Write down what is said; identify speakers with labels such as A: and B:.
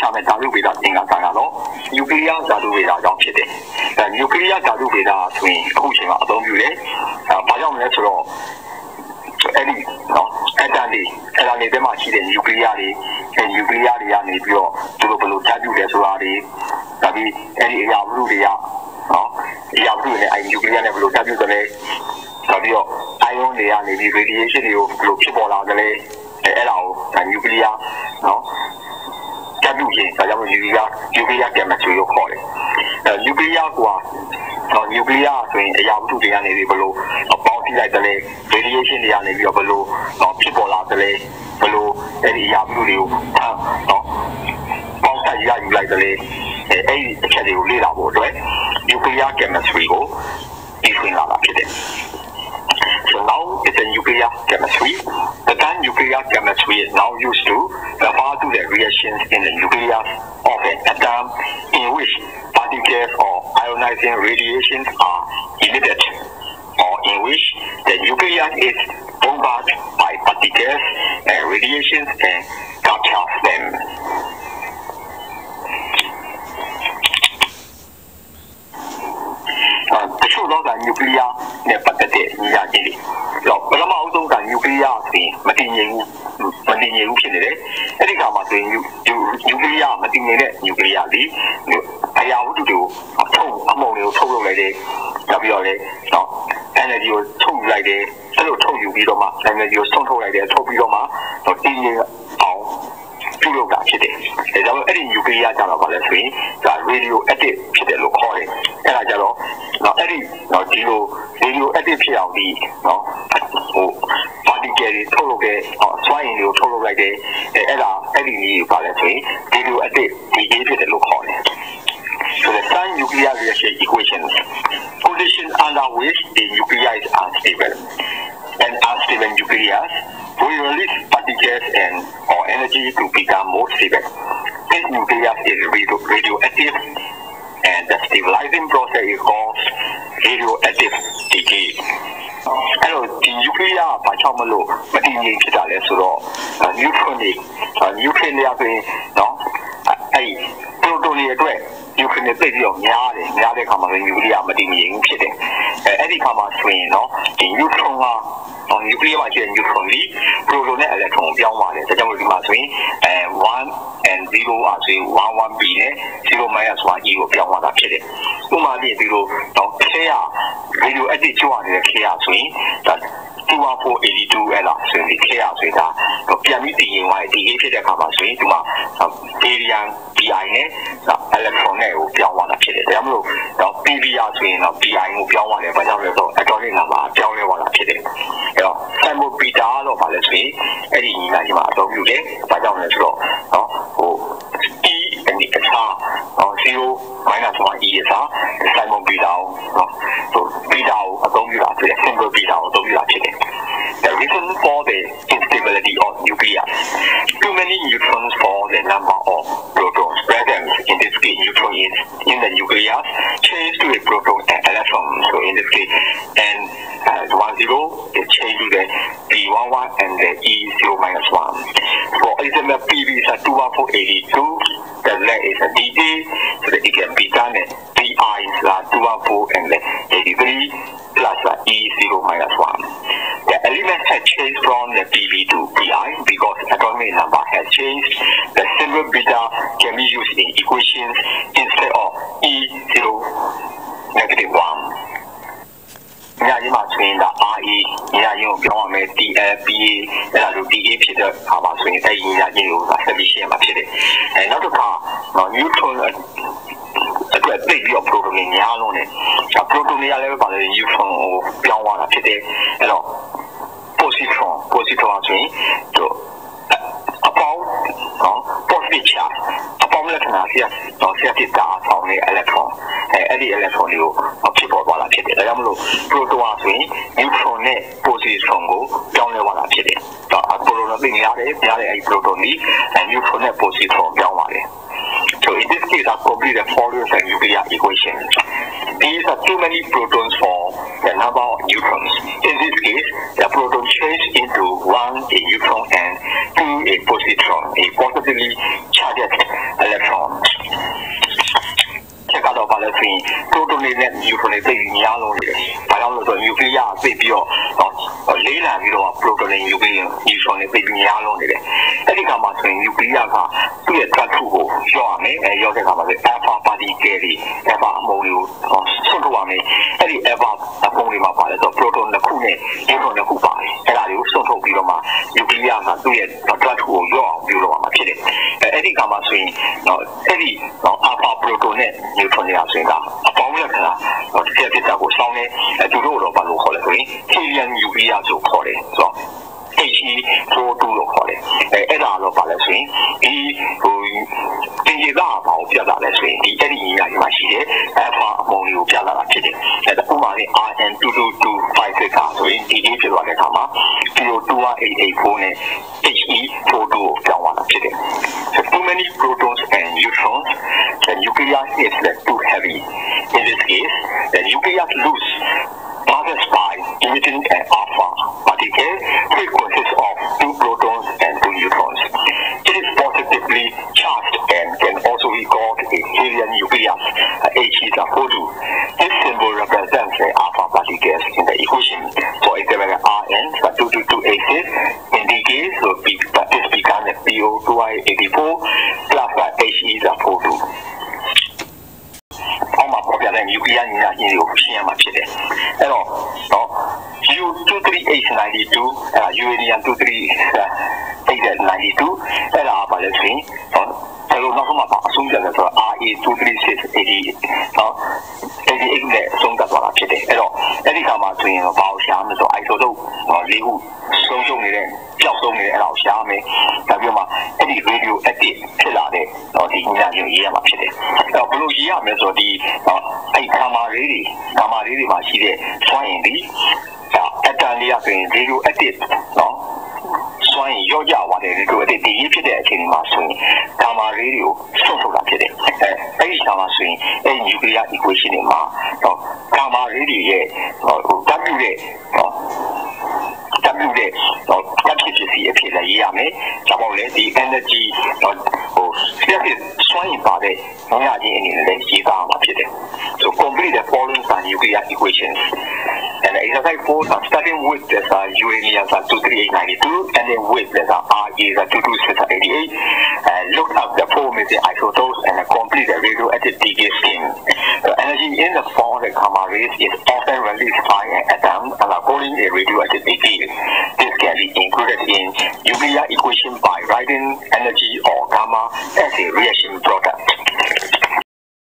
A: ချမဲ့ဓာတုဗေဒသင်္ကန်းကတော့နျူကလ িয়ার ဓာတုဗေဒကြောင့်ဖြစ်တယ်။အဲနျူကလ িয়ার ဓာတုဗေဒဆိုရင်အခုချိန်မှာအသုံးပြုတယ်။အဲဘာကြောင့်လဲဆိုတော့အဲ့ဒီနော်အဲ့တန်လေးအဲ့ဒါလေးထဲမှာရှိတဲ့နျူကလ িয়ার တွေအဲနျူကလ িয়ার တွေကနေပြီးတော့သူတို့ဘယ်လိုဓာတ်ပြုလဲဆိုတာတွေဒါပြီးအဲ့ဒီအရာဝတ္ထုတွေကနော်အရာဝတ္ထုတွေနဲ့အဲ့နျူကလ িয়ার နဲ့ဘယ်လိုဓာတ်ပြုသလဲဒါပြီးတော့ ion တွေကနေပြီး radiation တွေကိုဘယ်လိုဖြစ်ပေါ်လာသလဲအဲအဲ့ဒါကိုဒါနျူကလ িয়ার နော် လူရင်းဒါကြောင့်ယူရီးယားယူရီးယားပြန်မချွေလို့ခေါ်တယ်အဲယူရီးယားကွာတော့နျူကလ িয়ার ဆိုရင်အရာဝတ္ထုတွေကနေပြီးဘလို့အပေါင်းထိလိုက်တယ်လေ radiation တွေကနေပြီးတော့ဘလို့တော့ဖြစ်ပေါ်လာတယ်လေဘလို့အဲ့ဒီအရာဝတ္ထုတွေကိုတော့ပေါင်းတိုက်ရယူလိုက်တယ်လေအဲ့ဒီအချက်တွေကိုလေ့လာဖို့အတွက် nuclear chemistry ကိုသိခွင့်လာတာဖြစ်တယ် So now it's a nuclear chemistry. The term nuclear chemistry is now used to refer to the reactions in the nucleus of an atom in which particles or ionizing radiations are emitted, or in which the nucleus is bombarded by particles and radiations and captures them. တချို့သောကနျူကလ িয়ার နဲ့ပတ်သက်တဲ့ညာကြီးတွေတော့ပထမအဆုံးက နျူကလ িয়ার ဆိုရင်မတည်ငြိမ်ဘူးမတည်ငြိမ်ဘူးဖြစ်နေတယ်အဲ့ဒီခါမှာဆိုရင်နျူနျူကလ িয়ার မတည်ငြိမ်တဲ့နျူကလ িয়ার ဒီအရာဝတ္ထုတွေကိုထုတ်အမုံတွေကိုထုတ်လုပ်လိုက်တယ်နောက်ပြီးတော့လေနော် energy ကိုထုတ်ယူလိုက်တယ်အဲ့လိုထုတ်ယူပြီးတော့မှ energy ကိုဆုံးထုတ်လိုက်တယ်ထုတ်ပြီးတော့မှတည်ငြိမ်အောင်ပြုလုပ်တာဖြစ်တယ်။ဒါကြောင့်အဲ့ဒီ nuclear ကြတော့ဗာလဲဆိုရင်ဒါ radioactive ဖြစ်တယ်လို့ခေါ်တယ်။အဲ့ဒါကြတော့နော်အဲ့ဒီနော်ဒီလို radioactive ဖြစ်အောင်ဒီနော်ဟို particle တွေထုတ်လုပ်တဲ့ဟောစွမ်းအင်တွေကိုထုတ်လုပ်လိုက်တယ်။အဲ့အဲ့ဒါအဲ့ဒီနည်းဗာလဲဆိုရင် radioactive ဒီရေးဖြစ်တယ်လို့ခေါ်တယ်။ So the sun nuclear reaction equations conditions under which the nuclei is unstable and unstable nucleus will release particles and or energy to become more stable. This nucleus is radio, radioactive and the stabilizing process is called radioactive decay. အဲ့တော့ဒီ nuclear ဘာကြောင့်မလို့မတည်ငြိမ်ဖြစ်တာလဲဆိုတော့ neutron တွေ neutron တွေဆိုရင်နော်အဲ့ proton တွေအတွက် nuclear တွေသိပြီးတော့များတယ်များတဲ့အခါမှာ nuclear မတည်ငြိမ်ဘူးဖြစ်တယ်အဲအဲ့ဒီအခါမှာဆိုရင်နော်ဒီ neutron ကအော် nuclear မှာရှိတဲ့ neutron ကြီး proton နဲ့ electron ကိုပြောင်းသွားတယ်ဒါကြောင့်မို့ဒီမှာဆိုရင်အဲ1 and 0อ่ะဆိုရင် 11b နဲ့0 minus 1e ကိုပြောင်းသွားတာဖြစ်တယ်ဥပမာပြည့်ဒီလိုတော့ K ရ radioactive ကျွမ်းနေတဲ့ K ရဆိုရင်ဒါ21482အဲ့လားဆိုရင်ဒီ K ရဆိုတာပြန်ပြီးတည်ရင်သွားတယ်ဒီ A ဖြစ်တဲ့အခါမှာဆိုရင်ဒီမှာ barium bi နဲ့ electron နဲ့ကိုပြောင်းသွားတာဖြစ်တယ်ဒါကြောင့်မလို့တော့ PBr ဆိုရင်တော့ bi ကိုပြောင်းသွားတယ်ဘာကြောင့်လဲဆိုတော့ atomic number ပြောင်းလဲသွားတာဖြစ်တယ်အဲ့တော့ thermo beta လို့ပါလဲဆိုရင်အဲ့ဒီညီလာကြီးမှာအသုံးပြုတယ်ဘာကြောင့်လဲဆိုတော့နော် နော်0 minus 1 e ရစား Simon beta ကိုနော်ဟို beta ကိုအသုံးပြုတာဖြစ်တယ် simple beta ကိုအသုံးပြုတာဖြစ်တယ် The reason for the instability of nucleus too many neutrons for the number of protons present in this case neutron is in the nucleus change to a proton and electron so in this case and uh, 1 0 is changed to the p11 and the e0 minus 1 for example pb is a 21482 the leg is a dj so that it can be done at pi is a 214 and the 83 plus a e0 minus 1 the element has changed from the pb to pi because the atomic number has changed. The symbol beta can be used in equations instead 1ညာကြီးမှာဆိုရင်ဒါ RE ညာကြီးကိုပြောင်းရမယ် TLPA အဲ့ဒါလို DA ဖြစ်တဲ့အခါမှာဆိုရင်အဲ့ဒီညာကြီးကိုဆက်ပြီးရှင်းမှာဖြစ်တယ်။အဲနောက်တစ်ခါ neutron အတွက်သိပြီးတော့ proton တွေများလုံးတယ်။ဒါ proton တွေကလည်းပါလေ neutron ကိုပြောင်းသွားတာဖြစ်တယ်။အဲ့တော့ positron positron ဆိုရင်တို့အပေါင်းနော် positive charge အပေါင်းလက္ခဏာဆီတော့ဆီတစ်တာဆောင်တဲ့ electron အဲအဲ့ဒီ electron တွေကိုဖြစ်ပေါ်သွားတာဖြစ်တယ်ဒါကြောင့်မလို့ proton ဆိုရင် neutron နဲ့ positron ကိုပြောင်းလဲသွားတာဖြစ်တယ်တော့ proton သိနေရတယ်ကြားတဲ့အဲ့ဒီ proton ဒီ neutron နဲ့ positron ပြောင်းသွားတယ် So in this case, I probably the following the nuclear equation. These are too many protons for the number of neutrons. In this case, the proton change into one a neutron and two a positron, a positively charged ကတော့ဘာလဲဆိုရင် proton တွေနဲ့ neutron တွေသိပြီးများလုံးနေတယ်။ဒါကြောင့်လို့ဆို nuclear သိပြီးတော့လေးလာပြီးတော့ proton တွေ nuclear neutron တွေသိပြီးများလုံးနေတယ်။အဲ့ဒီကမှာဆိုရင် nuclear ကသူ့ရဲ့ track ကိုရော့ရမယ်။အဲရော့တဲ့အခါမှာဆို alpha particle တွေ alpha အမုံတွေကိုဆွတ်ထုတ်ရမယ်။အဲ့ဒီ alpha အမုံတွေမှာပါလဲဆို proton တစ်ခုနဲ့ neutron တစ်ခုပါတယ်။အဲ့ဒါတွေကိုဆွတ်ထုတ်ပြီးတော့မှ nuclear ကသူ့ရဲ့ track ကိုရော့အောင်ပြုလုပ်ရမှာဖြစ်တယ်။အဲ့ ဒီကမှာဆိုရင်တော့အဲ့ဒီ alpha proton နဲ့ neutron တွေကဆိုရင်ကအပေါင်းလက္ခဏာတော့တစ်ချက်ဖြစ်တာကိုစောင်းနေအဲသူတို့တော့ဘာလို့ခေါ်လဲဆိုရင် helium nuclear ဆိုခေါ်တယ်ဆိုတော့ HE42 လို့ခေါ်တယ်အဲအဲ့ဒါတော့ဘာလဲဆိုရင်ဒီဟိုတင်ကြီးသားဘာကိုပြတာလဲဆိုရင်ဒီအဲ့ဒီညီညာကြီးမှာရှိတဲ့ alpha အမုံလေးကိုပြလာတာဖြစ်တယ်အဲဒါဥပမာနဲ့ RN2225 ကဆိုရင်ဒီဒီဖြစ်သွားတဲ့အခါမှာ CO2884 နဲ့ HE42 ကို two one. So too many protons and neutrons, The nucleus is like too heavy. In this case, the nucleus lose mass by emitting an alpha particle Frequencies of two protons and two neutrons. It is positively charged and can also be called a အောက်မှာပေါ်ပြတဲ့ nuclear ညီညာချင်းတွေကိုရှင်းရမှာဖြစ်တယ်။အဲ့တော့နော် U23H92 အဲ uranium 23892အဲ့ဒါပါလဲဆိုရင်နော်အဲ့လိုနောက်ဆုံးမှာအဆုံးပြတယ်ဆိုတော့ RA23680 နော်88နဲ့အဆုံးသတ်သွားတာဖြစ်တယ်အဲ့တော့အဲ့ဒီခါမှာဆိုရင်ဘာကိုရှာမလဲဆိုတော့ isotope ၄ခုဆုံးရှုံးနေတဲ့ပျောက်ဆုံးနေတဲ့အဲ့ဒါကိုရှာမယ်ဒါပြီးတော့မှအဲ့ဒီ radio active ဖြစ်လာတဲ့ တော့ဒီညညရေးရမှာဖြစ်တယ်အဲ့တော့ဘယ်လိုရေးရမလဲဆိုတော့ဒီအဲ့ gamma ray တွေ gamma ray တွေမှာရှိတဲ့စွမ်းအင်ဒီအတန်လေးရဆိုရင် radio active နော်စွမ်းရည်ရော့ကြသွားတယ်ဒီလိုအတည်ဒီဖြစ်တဲ့အချိန်မှာဆိုရင်ကာမာရေးတွေကိုဆွတ်ထုတ်တာဖြစ်တယ်အဲအဲ့ဒီကာမာဆိုရင်အဲ့ nuclear equation တွေမှာတော့ကာမာရေးတွေရဲ့ဟို W ရဲ့ဟော W တဲ့ဟောတက်ဖြ စ်ဖြစ်စီအဖြစ်လည်းရေးရမယ်။ဒါပေမဲ့ဒီ energy ဟိုဆက်ဖြစ်စွမ်းရည်ပါတဲ့ငါးချင်းအနေနဲ့လည်းရေးသားမှာဖြစ်တယ်။ So complete the following are nuclear equations. And the exercise 4 are starting with the uh, uranium are 23892 and then with the uh, Ra are 22688 and look up the four missing isotopes and complete the radioactive decay scheme. The energy in the form of the gamma rays is often released by an atom and according a radioactive decay. This can be included in Euclid's equation by writing energy or gamma as a reaction product.